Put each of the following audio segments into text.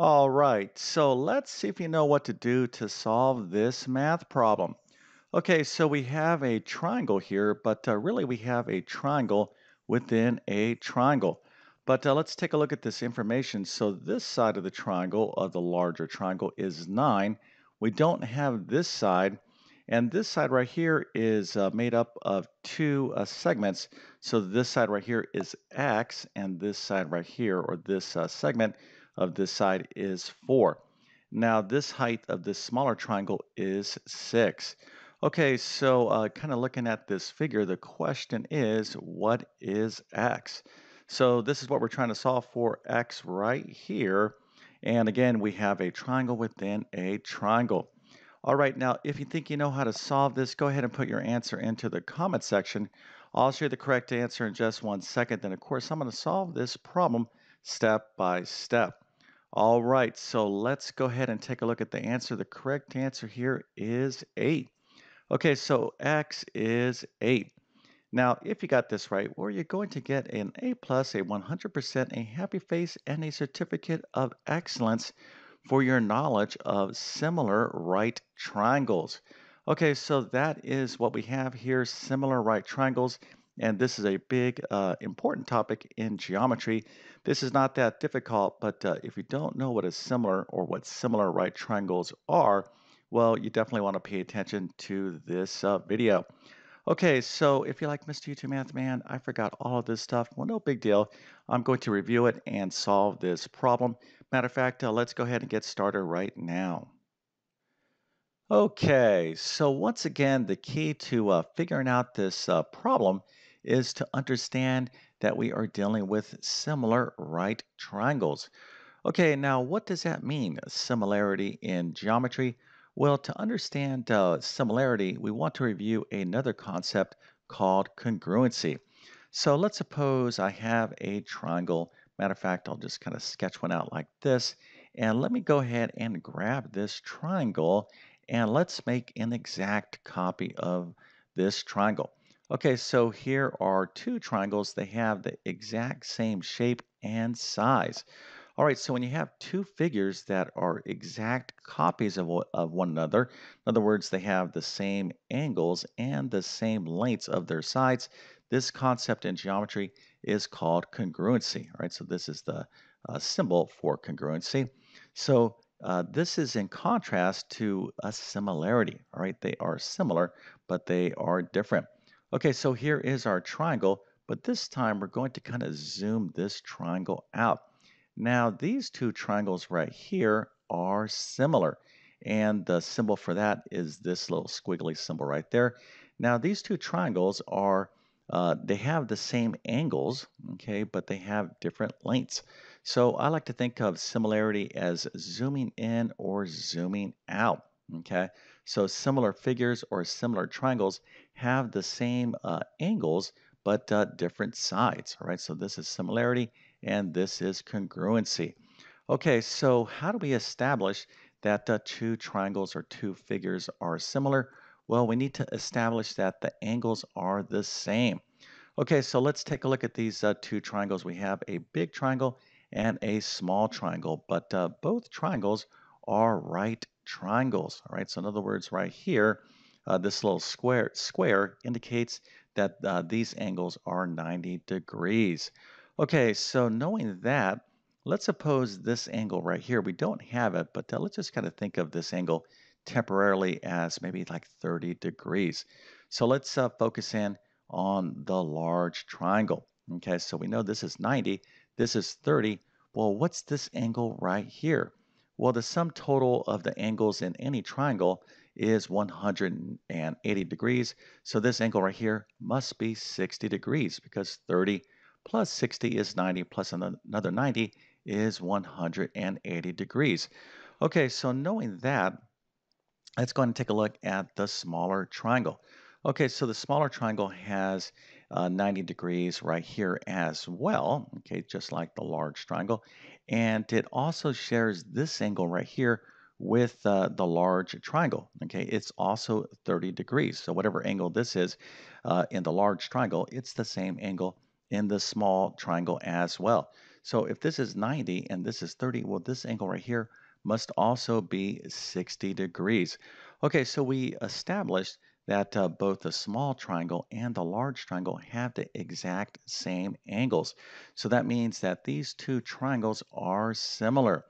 All right, so let's see if you know what to do to solve this math problem. Okay, so we have a triangle here, but uh, really we have a triangle within a triangle. But uh, let's take a look at this information. So this side of the triangle, of the larger triangle, is 9. We don't have this side, and this side right here is uh, made up of two uh, segments. So this side right here is x, and this side right here, or this uh, segment, of this side is 4. Now this height of this smaller triangle is 6. Okay, so uh, kind of looking at this figure, the question is, what is x? So this is what we're trying to solve for x right here. And again, we have a triangle within a triangle. All right, now if you think you know how to solve this, go ahead and put your answer into the comment section. I'll share the correct answer in just one second. Then, of course, I'm going to solve this problem step by step. All right, so let's go ahead and take a look at the answer. The correct answer here is 8. Okay, so x is 8. Now, if you got this right, well, you're going to get an A plus, a 100%, a happy face, and a certificate of excellence for your knowledge of similar right triangles. Okay, so that is what we have here, similar right triangles. And this is a big, uh, important topic in geometry. This is not that difficult, but uh, if you don't know what a similar or what similar right triangles are, well, you definitely want to pay attention to this uh, video. Okay, so if you like Mr. YouTube Math Man, I forgot all of this stuff. Well, no big deal. I'm going to review it and solve this problem. Matter of fact, uh, let's go ahead and get started right now. Okay, so once again, the key to uh, figuring out this uh, problem is to understand that we are dealing with similar right triangles. Okay, now what does that mean, similarity in geometry? Well, to understand uh, similarity, we want to review another concept called congruency. So let's suppose I have a triangle. Matter of fact, I'll just kind of sketch one out like this. And let me go ahead and grab this triangle and let's make an exact copy of this triangle. Okay, so here are two triangles. They have the exact same shape and size. All right, so when you have two figures that are exact copies of, of one another, in other words, they have the same angles and the same lengths of their sides, this concept in geometry is called congruency. All right, so this is the uh, symbol for congruency. So uh, this is in contrast to a similarity. All right, they are similar, but they are different. Okay, so here is our triangle, but this time we're going to kind of zoom this triangle out. Now, these two triangles right here are similar, and the symbol for that is this little squiggly symbol right there. Now, these two triangles are, uh, they have the same angles, okay, but they have different lengths. So I like to think of similarity as zooming in or zooming out, okay? So similar figures or similar triangles have the same uh, angles, but uh, different sides, all right? So this is similarity and this is congruency. Okay, so how do we establish that uh, two triangles or two figures are similar? Well, we need to establish that the angles are the same. Okay, so let's take a look at these uh, two triangles. We have a big triangle and a small triangle, but uh, both triangles are right triangles. All right, so in other words, right here, uh, this little square square indicates that uh, these angles are 90 degrees. Okay, so knowing that, let's suppose this angle right here, we don't have it, but uh, let's just kind of think of this angle temporarily as maybe like 30 degrees. So let's uh, focus in on the large triangle. Okay, so we know this is 90, this is 30. Well, what's this angle right here? Well, the sum total of the angles in any triangle is 180 degrees. So this angle right here must be 60 degrees because 30 plus 60 is 90 plus another 90 is 180 degrees. Okay, so knowing that, let's go and take a look at the smaller triangle. Okay, so the smaller triangle has uh, 90 degrees right here as well, okay, just like the large triangle. And it also shares this angle right here with uh, the large triangle. Okay, it's also 30 degrees. So whatever angle this is uh, in the large triangle, it's the same angle in the small triangle as well. So if this is 90 and this is 30, well, this angle right here must also be 60 degrees. Okay, so we established that uh, both the small triangle and the large triangle have the exact same angles. So that means that these two triangles are similar.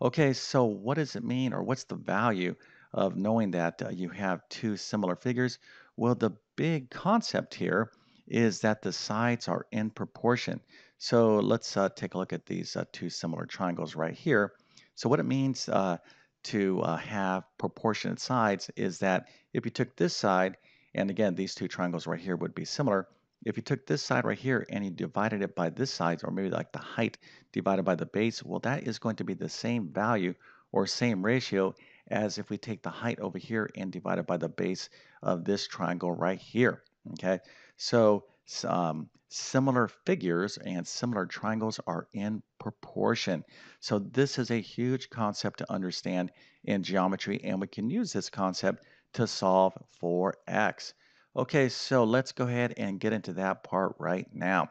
Okay, so what does it mean or what's the value of knowing that uh, you have two similar figures? Well, the big concept here is that the sides are in proportion. So let's uh, take a look at these uh, two similar triangles right here. So what it means uh, to uh, have proportionate sides is that if you took this side, and again, these two triangles right here would be similar, if you took this side right here and you divided it by this side, or maybe like the height divided by the base, well, that is going to be the same value or same ratio as if we take the height over here and divide it by the base of this triangle right here, okay? So um, similar figures and similar triangles are in proportion. So this is a huge concept to understand in geometry, and we can use this concept to solve for x. Okay, so let's go ahead and get into that part right now.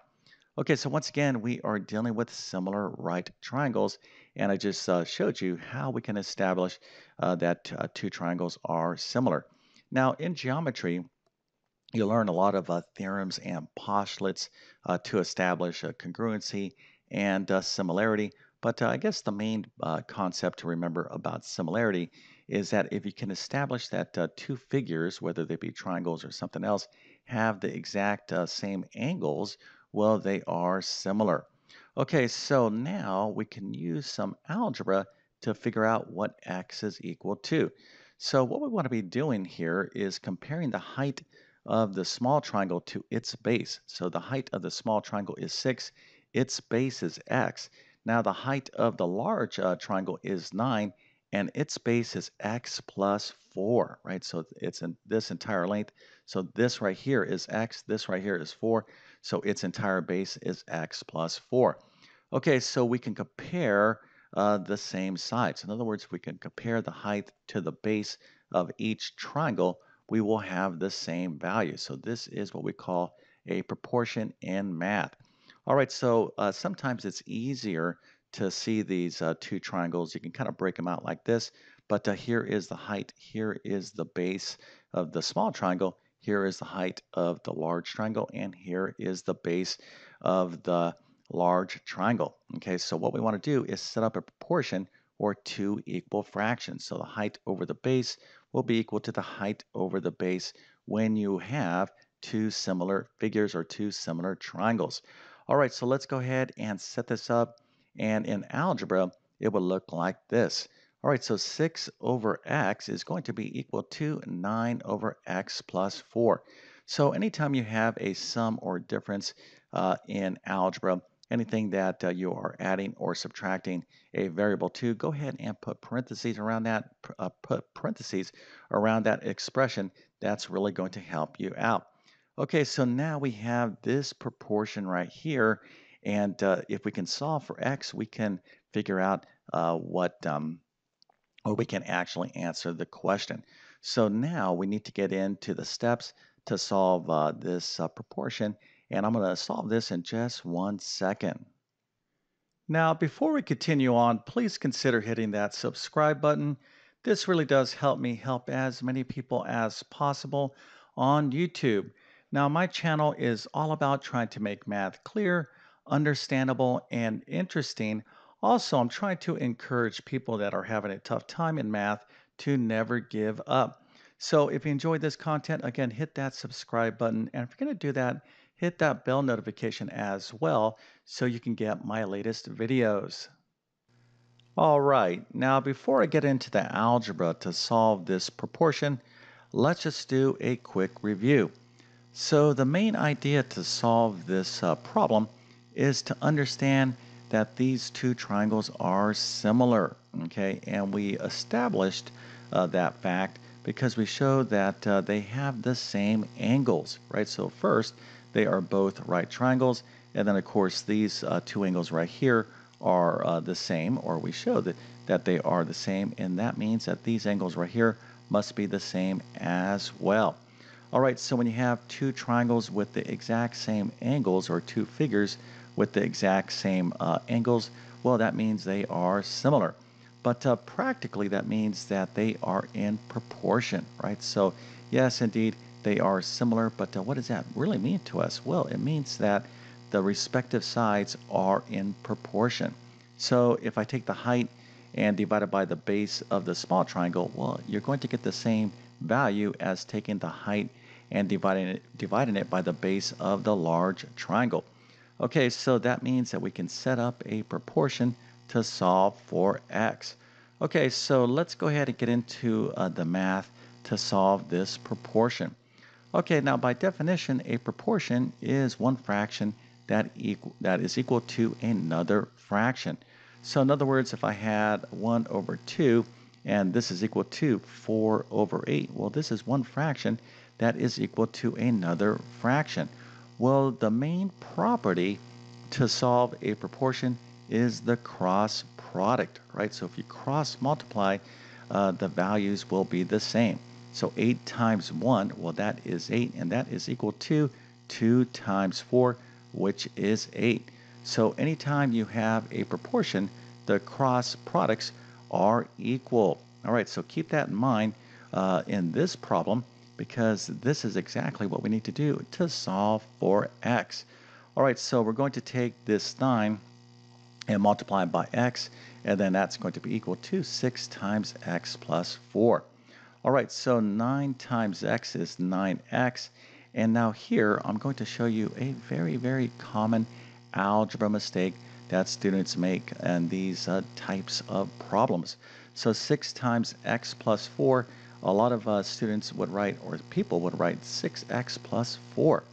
Okay, so once again, we are dealing with similar right triangles, and I just uh, showed you how we can establish uh, that uh, two triangles are similar. Now, in geometry, you learn a lot of uh, theorems and postulates uh, to establish congruency and uh, similarity. But I guess the main concept to remember about similarity is that if you can establish that uh, two figures, whether they be triangles or something else, have the exact uh, same angles, well, they are similar. Okay, so now we can use some algebra to figure out what x is equal to. So what we want to be doing here is comparing the height of the small triangle to its base. So the height of the small triangle is 6, its base is x. Now the height of the large uh, triangle is 9, and its base is x plus 4, right? So it's in this entire length. So this right here is x, this right here is 4, so its entire base is x plus 4. Okay, so we can compare uh, the same sides. In other words, we can compare the height to the base of each triangle, we will have the same value. So this is what we call a proportion in math. All right, so uh, sometimes it's easier to see these uh, two triangles, you can kind of break them out like this. But uh, here is the height, here is the base of the small triangle, here is the height of the large triangle, and here is the base of the large triangle. Okay, so what we want to do is set up a proportion or two equal fractions. So the height over the base will be equal to the height over the base when you have two similar figures or two similar triangles. All right, so let's go ahead and set this up and in algebra, it would look like this. All right, so 6 over x is going to be equal to 9 over x plus 4. So anytime you have a sum or difference uh, in algebra, anything that uh, you are adding or subtracting a variable to, go ahead and put parentheses around that, uh, put parentheses around that expression. That's really going to help you out. Okay, so now we have this proportion right here, and uh, if we can solve for x, we can figure out uh, what, um, or we can actually answer the question. So now we need to get into the steps to solve uh, this uh, proportion, and I'm going to solve this in just one second. Now, before we continue on, please consider hitting that subscribe button. This really does help me help as many people as possible on YouTube. Now, my channel is all about trying to make math clear, understandable, and interesting. Also, I'm trying to encourage people that are having a tough time in math to never give up. So if you enjoyed this content, again, hit that subscribe button. And if you're going to do that, hit that bell notification as well so you can get my latest videos. All right, now before I get into the algebra to solve this proportion, let's just do a quick review. So the main idea to solve this uh, problem is to understand that these two triangles are similar, okay? And we established uh, that fact because we showed that uh, they have the same angles, right? So first, they are both right triangles, and then of course these uh, two angles right here are uh, the same, or we show that, that they are the same, and that means that these angles right here must be the same as well. All right, so when you have two triangles with the exact same angles or two figures, with the exact same uh, angles, well, that means they are similar. But uh, practically, that means that they are in proportion, right? So, yes, indeed, they are similar, but uh, what does that really mean to us? Well, it means that the respective sides are in proportion. So, if I take the height and divide it by the base of the small triangle, well, you're going to get the same value as taking the height and dividing it, dividing it by the base of the large triangle. Okay, so that means that we can set up a proportion to solve for x. Okay, so let's go ahead and get into uh, the math to solve this proportion. Okay, now by definition, a proportion is one fraction that, equal, that is equal to another fraction. So in other words, if I had 1 over 2, and this is equal to 4 over 8, well, this is one fraction that is equal to another fraction. Well, the main property to solve a proportion is the cross product, right? So if you cross multiply, uh, the values will be the same. So 8 times 1, well, that is 8, and that is equal to 2 times 4, which is 8. So anytime you have a proportion, the cross products are equal. All right, so keep that in mind uh, in this problem because this is exactly what we need to do to solve for x. All right, so we're going to take this 9 and multiply it by x, and then that's going to be equal to 6 times x plus 4. All right, so 9 times x is 9x, and now here I'm going to show you a very, very common algebra mistake that students make in these uh, types of problems. So 6 times x plus 4 a lot of uh, students would write, or people would write 6x plus 4.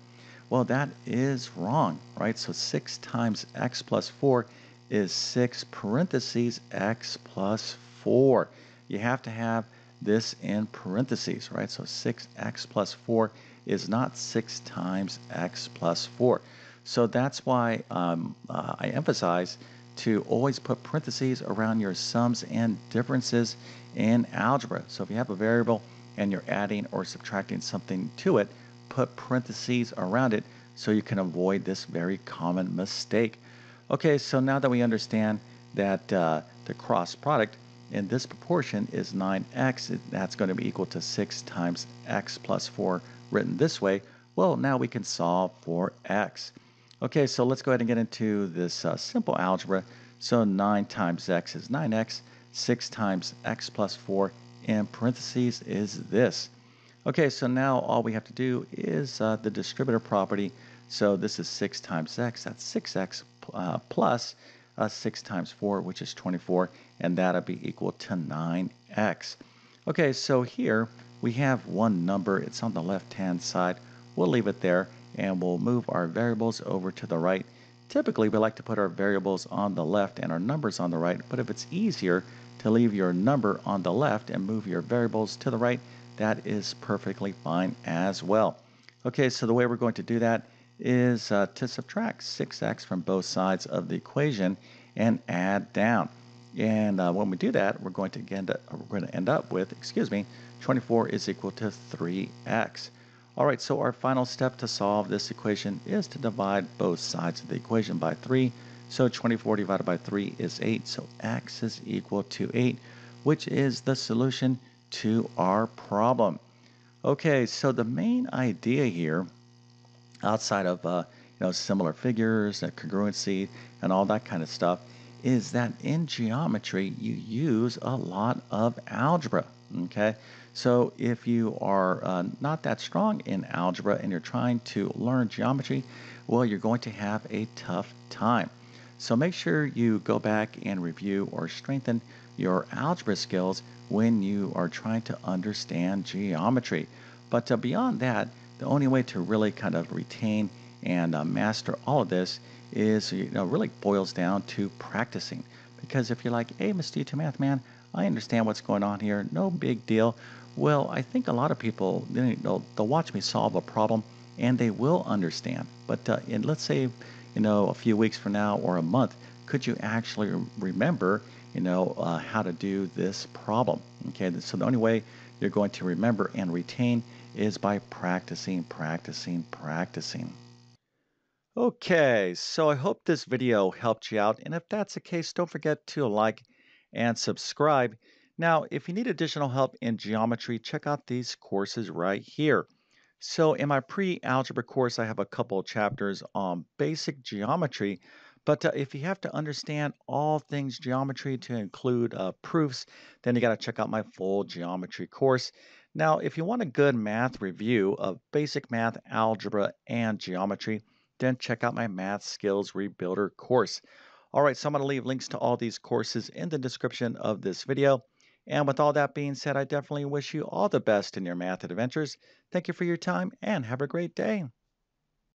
Well, that is wrong, right? So 6 times x plus 4 is 6 parentheses x plus 4. You have to have this in parentheses, right? So 6x plus 4 is not 6 times x plus 4. So that's why um, uh, I emphasize to always put parentheses around your sums and differences in algebra. So if you have a variable and you're adding or subtracting something to it, put parentheses around it so you can avoid this very common mistake. Okay, so now that we understand that uh, the cross product in this proportion is 9x, that's going to be equal to 6 times x plus 4 written this way, well, now we can solve for x. Okay, so let's go ahead and get into this uh, simple algebra. So 9 times x is 9x. 6 times x plus 4 in parentheses is this. Okay, so now all we have to do is uh, the distributive property. So this is 6 times x, that's 6x uh, plus uh, 6 times 4, which is 24, and that'll be equal to 9x. Okay, so here we have one number. It's on the left-hand side. We'll leave it there, and we'll move our variables over to the right. Typically, we like to put our variables on the left and our numbers on the right, but if it's easier to leave your number on the left and move your variables to the right, that is perfectly fine as well. Okay, so the way we're going to do that is uh, to subtract 6x from both sides of the equation and add down. And uh, when we do that, we're going to we're going to end up with, excuse me, 24 is equal to 3x. All right, so our final step to solve this equation is to divide both sides of the equation by 3 so 24 divided by 3 is 8. So x is equal to 8, which is the solution to our problem. Okay, so the main idea here, outside of uh, you know similar figures and congruency and all that kind of stuff, is that in geometry you use a lot of algebra. Okay, so if you are uh, not that strong in algebra and you're trying to learn geometry, well, you're going to have a tough time. So make sure you go back and review or strengthen your algebra skills when you are trying to understand geometry. But uh, beyond that, the only way to really kind of retain and uh, master all of this is, you know, really boils down to practicing. Because if you're like, hey, Mr. Math Man, I understand what's going on here, no big deal. Well, I think a lot of people, you know, they'll watch me solve a problem and they will understand. But uh, in, let's say you know, a few weeks from now or a month, could you actually remember, you know, uh, how to do this problem? Okay, so the only way you're going to remember and retain is by practicing, practicing, practicing. Okay, so I hope this video helped you out, and if that's the case, don't forget to like and subscribe. Now, if you need additional help in geometry, check out these courses right here. So in my pre-algebra course, I have a couple of chapters on basic geometry, but uh, if you have to understand all things geometry to include uh, proofs, then you got to check out my full geometry course. Now, if you want a good math review of basic math, algebra, and geometry, then check out my Math Skills Rebuilder course. All right, so I'm going to leave links to all these courses in the description of this video. And with all that being said, I definitely wish you all the best in your math adventures. Thank you for your time and have a great day.